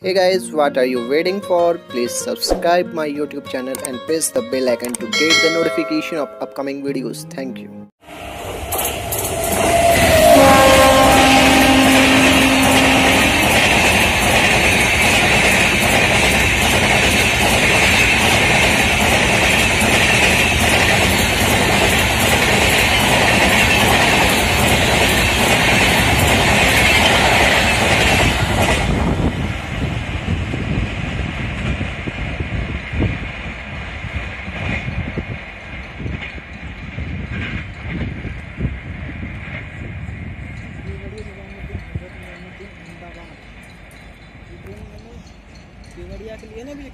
Hey guys, what are you waiting for? Please subscribe my YouTube channel and press the bell icon to get the notification of upcoming videos. Thank you. Deoria के लिए ना भी